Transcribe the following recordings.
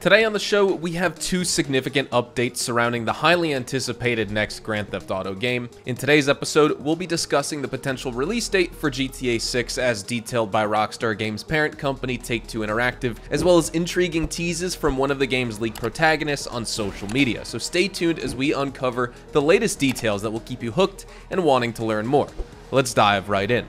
Today on the show, we have two significant updates surrounding the highly anticipated next Grand Theft Auto game. In today's episode, we'll be discussing the potential release date for GTA 6 as detailed by Rockstar Games' parent company Take-Two Interactive, as well as intriguing teases from one of the game's leaked protagonists on social media. So stay tuned as we uncover the latest details that will keep you hooked and wanting to learn more. Let's dive right in.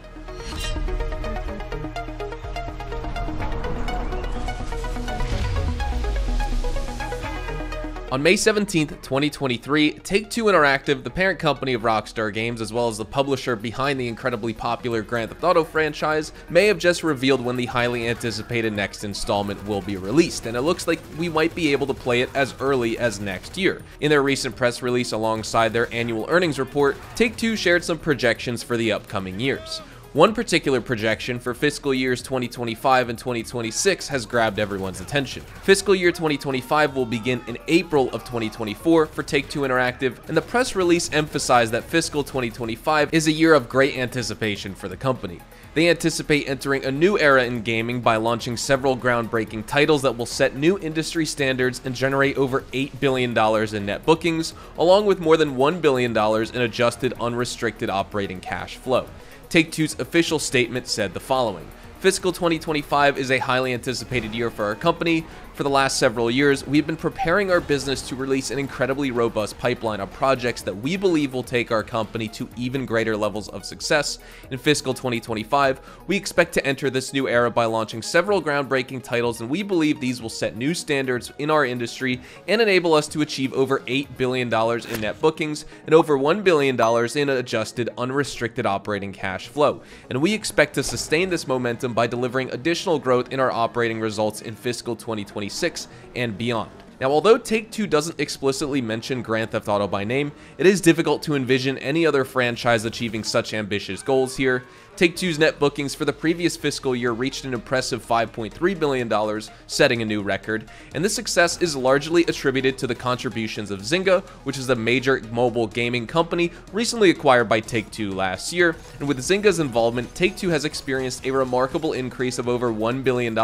On May 17, 2023, Take-Two Interactive, the parent company of Rockstar Games as well as the publisher behind the incredibly popular Grand Theft Auto franchise, may have just revealed when the highly anticipated next installment will be released, and it looks like we might be able to play it as early as next year. In their recent press release alongside their annual earnings report, Take-Two shared some projections for the upcoming years. One particular projection for fiscal years 2025 and 2026 has grabbed everyone's attention. Fiscal year 2025 will begin in April of 2024 for Take-Two Interactive, and the press release emphasized that fiscal 2025 is a year of great anticipation for the company. They anticipate entering a new era in gaming by launching several groundbreaking titles that will set new industry standards and generate over $8 billion in net bookings, along with more than $1 billion in adjusted unrestricted operating cash flow. Take Two's official statement said the following Fiscal 2025 is a highly anticipated year for our company. For the last several years, we've been preparing our business to release an incredibly robust pipeline of projects that we believe will take our company to even greater levels of success. In fiscal 2025, we expect to enter this new era by launching several groundbreaking titles, and we believe these will set new standards in our industry and enable us to achieve over $8 billion in net bookings and over $1 billion in adjusted unrestricted operating cash flow. And we expect to sustain this momentum by delivering additional growth in our operating results in fiscal 2025. 2026 and beyond. Now, although Take-Two doesn't explicitly mention Grand Theft Auto by name, it is difficult to envision any other franchise achieving such ambitious goals here, Take-Two's net bookings for the previous fiscal year reached an impressive $5.3 billion, setting a new record, and this success is largely attributed to the contributions of Zynga, which is a major mobile gaming company recently acquired by Take-Two last year, and with Zynga's involvement, Take-Two has experienced a remarkable increase of over $1 billion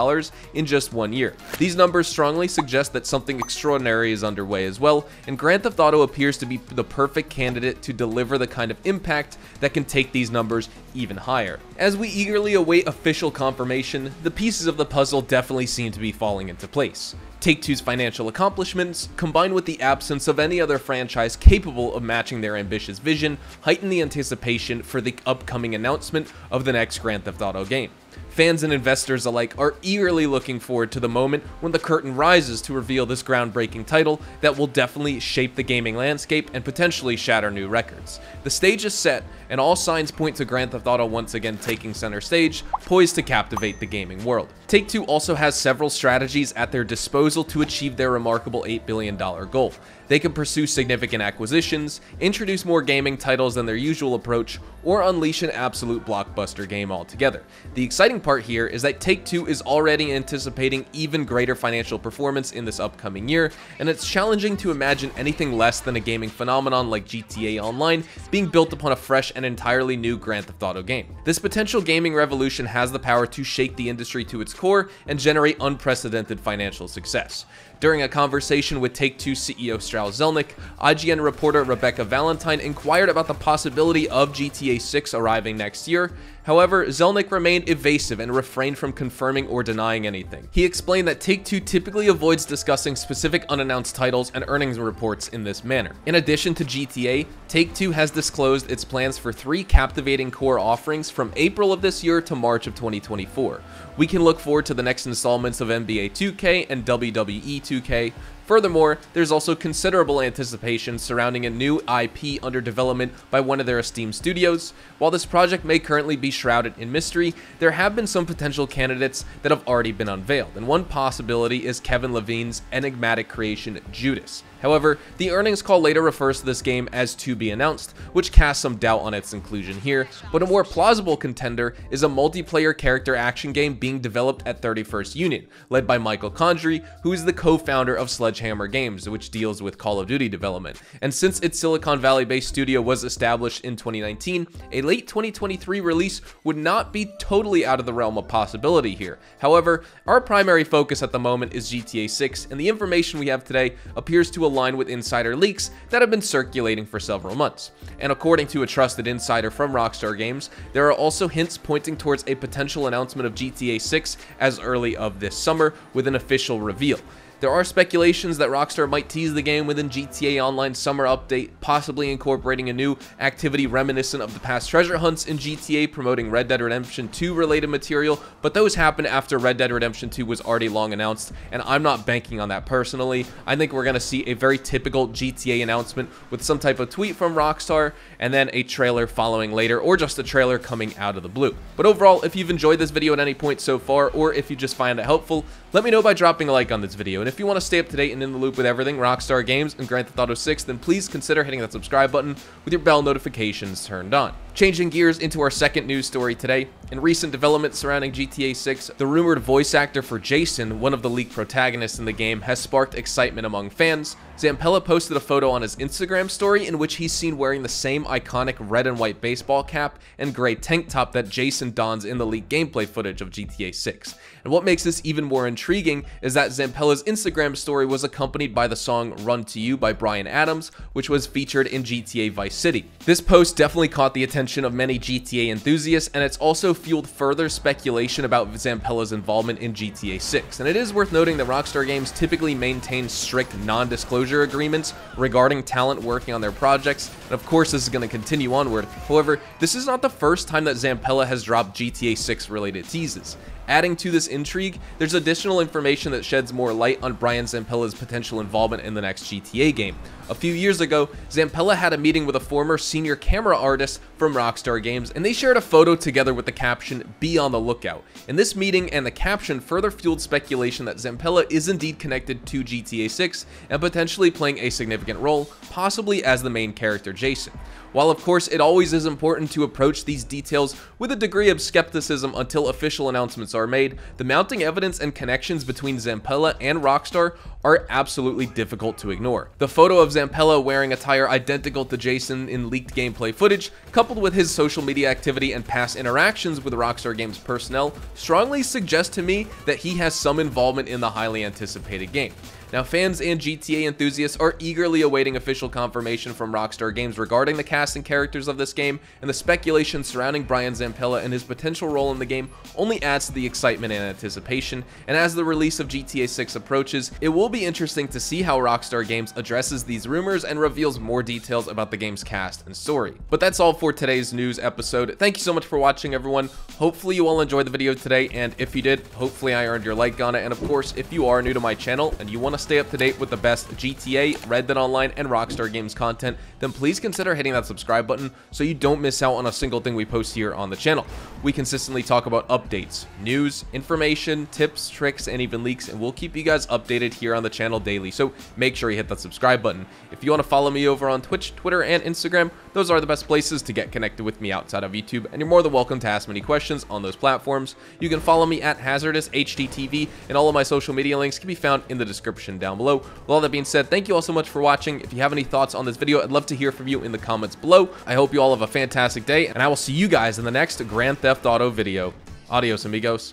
in just one year. These numbers strongly suggest that something extraordinary is underway as well, and Grand Theft Auto appears to be the perfect candidate to deliver the kind of impact that can take these numbers even higher. As we eagerly await official confirmation, the pieces of the puzzle definitely seem to be falling into place. Take-Two's financial accomplishments, combined with the absence of any other franchise capable of matching their ambitious vision, heighten the anticipation for the upcoming announcement of the next Grand Theft Auto game. Fans and investors alike are eagerly looking forward to the moment when the curtain rises to reveal this groundbreaking title that will definitely shape the gaming landscape and potentially shatter new records. The stage is set, and all signs point to Grand Theft Auto once again taking center stage, poised to captivate the gaming world. Take-Two also has several strategies at their disposal to achieve their remarkable $8 billion goal. They can pursue significant acquisitions, introduce more gaming titles than their usual approach, or unleash an absolute blockbuster game altogether. The exciting part here is that Take-Two is already anticipating even greater financial performance in this upcoming year, and it's challenging to imagine anything less than a gaming phenomenon like GTA Online being built upon a fresh and entirely new Grand Theft Auto game. This potential gaming revolution has the power to shake the industry to its core and generate unprecedented financial success. During a conversation with Take-Two CEO Strauss Zelnick, IGN reporter Rebecca Valentine inquired about the possibility of GTA 6 arriving next year, However, Zelnick remained evasive and refrained from confirming or denying anything. He explained that Take-Two typically avoids discussing specific unannounced titles and earnings reports in this manner. In addition to GTA, Take-Two has disclosed its plans for three captivating core offerings from April of this year to March of 2024. We can look forward to the next installments of NBA 2K and WWE 2K, Furthermore, there's also considerable anticipation surrounding a new IP under development by one of their esteemed studios. While this project may currently be shrouded in mystery, there have been some potential candidates that have already been unveiled, and one possibility is Kevin Levine's enigmatic creation Judas. However, the earnings call later refers to this game as to be announced, which casts some doubt on its inclusion here, but a more plausible contender is a multiplayer character action game being developed at 31st Union, led by Michael Condrey, who is the co-founder of Sledgehammer Games, which deals with Call of Duty development. And since its Silicon Valley-based studio was established in 2019, a late 2023 release would not be totally out of the realm of possibility here. However, our primary focus at the moment is GTA 6, and the information we have today appears to align with insider leaks that have been circulating for several months. And according to a trusted insider from Rockstar Games, there are also hints pointing towards a potential announcement of GTA 6 as early of this summer with an official reveal. There are speculations that Rockstar might tease the game within GTA Online Summer Update, possibly incorporating a new activity reminiscent of the past treasure hunts in GTA, promoting Red Dead Redemption 2 related material, but those happened after Red Dead Redemption 2 was already long announced, and I'm not banking on that personally. I think we're going to see a very typical GTA announcement with some type of tweet from Rockstar, and then a trailer following later, or just a trailer coming out of the blue. But overall, if you've enjoyed this video at any point so far, or if you just find it helpful, let me know by dropping a like on this video, and if you want to stay up to date and in the loop with everything Rockstar Games and Grand Theft Auto 6, then please consider hitting that subscribe button with your bell notifications turned on. Changing gears into our second news story today, in recent developments surrounding GTA 6, the rumored voice actor for Jason, one of the leaked protagonists in the game, has sparked excitement among fans. Zampella posted a photo on his Instagram story in which he's seen wearing the same iconic red and white baseball cap and gray tank top that Jason dons in the leaked gameplay footage of GTA 6. And what makes this even more intriguing is that Zampella's Instagram story was accompanied by the song Run to You by Bryan Adams, which was featured in GTA Vice City. This post definitely caught the attention of many GTA enthusiasts, and it's also fueled further speculation about Zampella's involvement in GTA 6. And it is worth noting that Rockstar Games typically maintains strict non-disclosure agreements regarding talent working on their projects, and of course this is going to continue onward. However, this is not the first time that Zampella has dropped GTA 6 related teases. Adding to this intrigue, there's additional information that sheds more light on Brian Zampella's potential involvement in the next GTA game. A few years ago, Zampella had a meeting with a former senior camera artist from Rockstar Games, and they shared a photo together with the caption, be on the lookout. And this meeting and the caption further fueled speculation that Zampella is indeed connected to GTA 6 and potentially playing a significant role, possibly as the main character Jason. While of course it always is important to approach these details with a degree of skepticism until official announcements are made, the mounting evidence and connections between Zampella and Rockstar are absolutely difficult to ignore. The photo of Zampella wearing attire identical to Jason in leaked gameplay footage, coupled with his social media activity and past interactions with Rockstar Games personnel, strongly suggest to me that he has some involvement in the highly anticipated game. Now, fans and GTA enthusiasts are eagerly awaiting official confirmation from Rockstar Games regarding the cast and characters of this game, and the speculation surrounding Brian Zampella and his potential role in the game only adds to the excitement and anticipation, and as the release of GTA 6 approaches, it will be interesting to see how Rockstar Games addresses these rumors and reveals more details about the game's cast and story. But that's all for today's news episode. Thank you so much for watching, everyone. Hopefully you all enjoyed the video today, and if you did, hopefully I earned your like on it, and of course, if you are new to my channel and you want to to stay up to date with the best GTA, Red Dead Online, and Rockstar Games content, then please consider hitting that subscribe button so you don't miss out on a single thing we post here on the channel. We consistently talk about updates, news, information, tips, tricks, and even leaks, and we'll keep you guys updated here on the channel daily, so make sure you hit that subscribe button. If you want to follow me over on Twitch, Twitter, and Instagram, those are the best places to get connected with me outside of YouTube, and you're more than welcome to ask me any questions on those platforms. You can follow me at Hazardous HDTV, and all of my social media links can be found in the description down below. With all that being said, thank you all so much for watching. If you have any thoughts on this video, I'd love to hear from you in the comments below. I hope you all have a fantastic day, and I will see you guys in the next Grand Theft Auto video. Adios, amigos.